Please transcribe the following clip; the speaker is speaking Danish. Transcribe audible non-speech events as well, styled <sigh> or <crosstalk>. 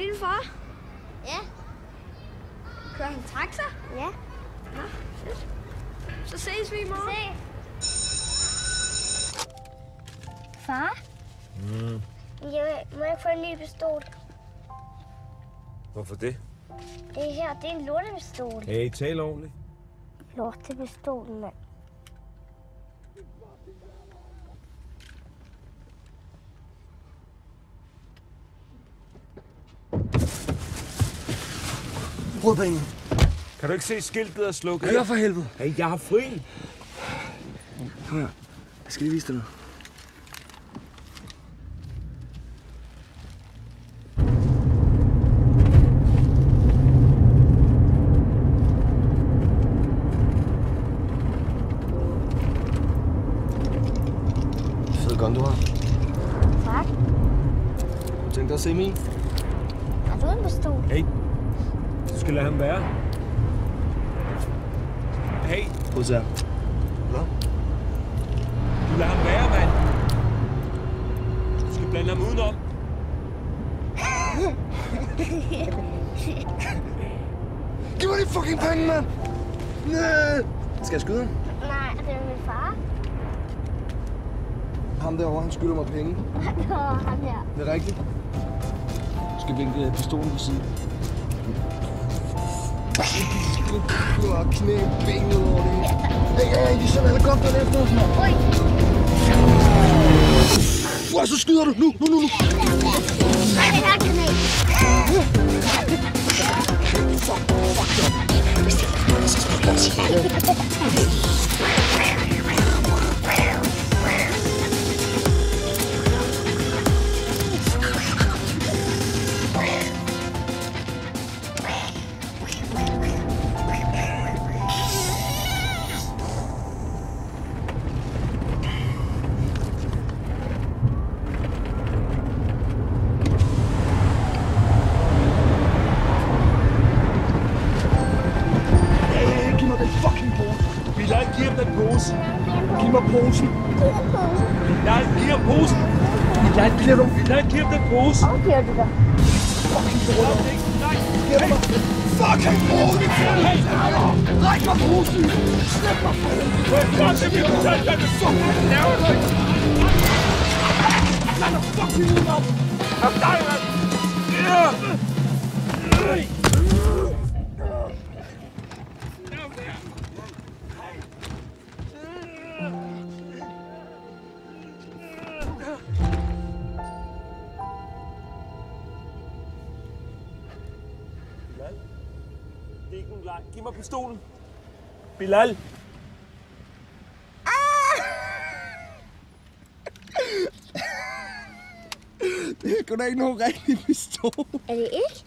din far? Ja. Kører han taxa? Ja. Nå, fedt. Så ses vi i morgen. Se. Far? Mm. Jeg, må jeg få en ny pistol? Hvorfor det? Det her, det er en lortepistol. Kan I tale ordentligt? Lortepistolen, mand. Hovedbanen. Kan du ikke se skiltet og slukke? Kør for helvede. Hey, jeg har fri. Kom her. Jeg skal lige vise dig noget. Fed gun, du har. Tak. Du tænkte dig at se min? Har du en pistol? Hey, du skal lade ham være. Hey, Prøv at. Hvad? du lader ham være, mand. Du skal blande ham udenom. Giv mig de fucking penge, mand! Nej! Skal jeg skyde ham? Nej, det er min far. Ham derovre, han skylder mig penge. Nå, ham her. Det er rigtigt. Jeg skal vinke pistolen på siden. Hey, knäpping Ej, ej, gdzieś tam helikopter jest można. Oj! Ła, ze szkielar! No, no, no, no! Den fucking pose. Bilal, giv ham den pose. Giv mig posen. Bilal, giv ham posen. Bilal, bliver du Bilal, giv ham den pose. Hvor giver du dig? fucking dårlig? Nej, Giv mig fucking posen. Ræk mig posen. Slip mig helvede. Hvad fuck er vi fortalt dig? Hvad fuck laver du? Lad dig fucking ud. Kom dig, mand. Ja. Leg. Giv mig pistolen. Bilal. <laughs> Det er sgu da ikke nogen rigtig pistol. Er det ikke?